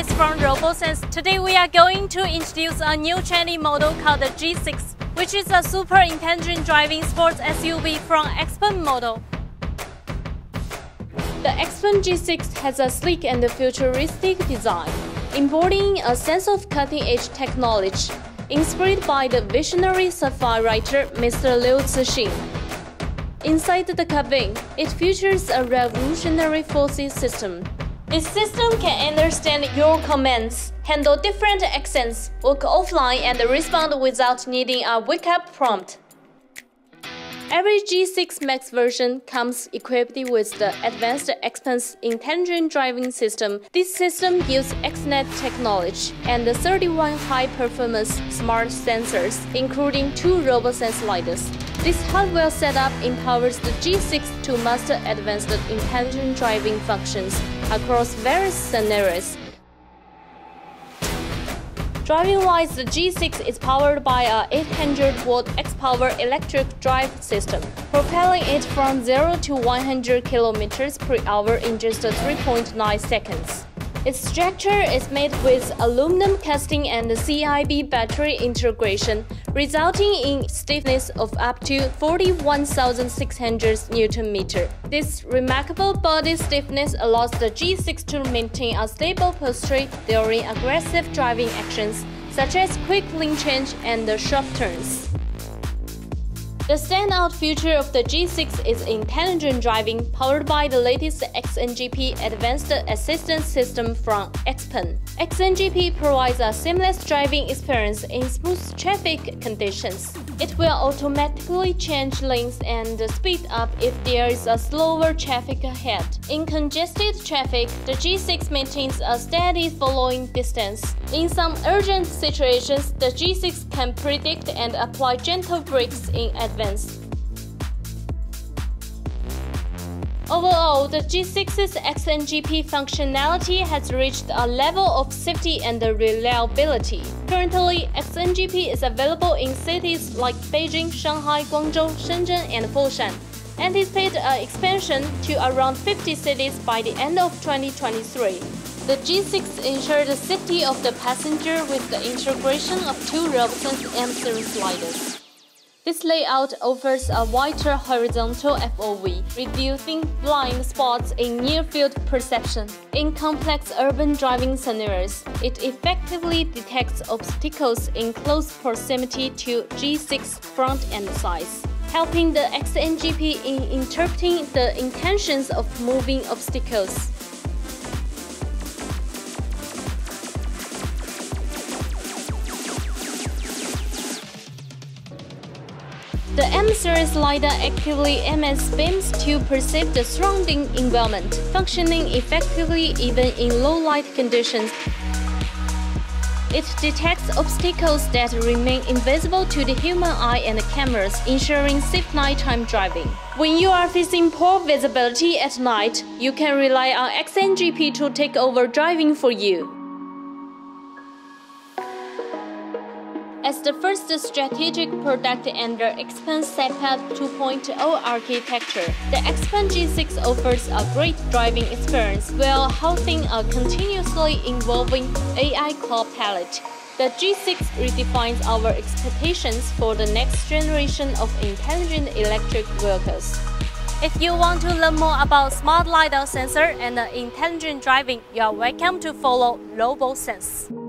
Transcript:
Grace from RoboSense. Today we are going to introduce a new trendy model called the G6, which is a super intelligent driving sports SUV from Xpeng model. The Xpeng G6 has a sleek and futuristic design, embodying a sense of cutting-edge technology, inspired by the visionary sci-fi writer Mr. Liu Cixin. Inside the cabin, it features a revolutionary 4C system. This system can understand your commands, handle different accents, work offline, and respond without needing a wake-up prompt. Every G6 Max version comes equipped with the advanced Xpeng's intelligent driving system. This system uses XNet technology and 31 high-performance smart sensors, including two RoboSense lidars. This hardware setup empowers the G6 to master advanced intelligent driving functions across various scenarios, Driving-wise, the G6 is powered by a 800-watt X-Power electric drive system, propelling it from 0 to 100 km per hour in just 3.9 seconds. Its structure is made with aluminum casting and CIB battery integration, resulting in stiffness of up to 41,600 Nm. This remarkable body stiffness allows the G6 to maintain a stable posture during aggressive driving actions, such as quick lane change and sharp turns. The standout feature of the G6 is intelligent driving powered by the latest XNGP Advanced Assistance System from Xpeng. XNGP provides a seamless driving experience in smooth traffic conditions. It will automatically change lanes and speed up if there is a slower traffic ahead. In congested traffic, the G6 maintains a steady following distance. In some urgent situations, the G6 can predict and apply gentle brakes in advance advanced. Overall, the G6's XNGP functionality has reached a level of safety and reliability. Currently, XNGP is available in cities like Beijing, Shanghai, Guangzhou, Shenzhen, and Foshan. Anticipate an expansion to around 50 cities by the end of 2023. The G6 ensures the safety of the passenger with the integration of two RoboSense M-series lidars. This layout offers a wider horizontal FOV, reducing blind spots in near-field perception. In complex urban driving scenarios, it effectively detects obstacles in close proximity to G6 front and sides, helping the XNGP in interpreting the intentions of moving obstacles. The M-series LiDAR actively emits beams to perceive the surrounding environment, functioning effectively even in low light conditions. It detects obstacles that remain invisible to the human eye and cameras, ensuring safe nighttime driving. When you are facing poor visibility at night, you can rely on XNGP to take over driving for you. As the first strategic product under Xpeng SEPA 2.0 architecture, the Xpeng G6 offers a great driving experience while housing a continuously evolving AI co-pilot. The G6 redefines our expectations for the next generation of intelligent electric vehicles. If you want to learn more about smart LiDAR sensor and intelligent driving, you are welcome to follow RoboSense.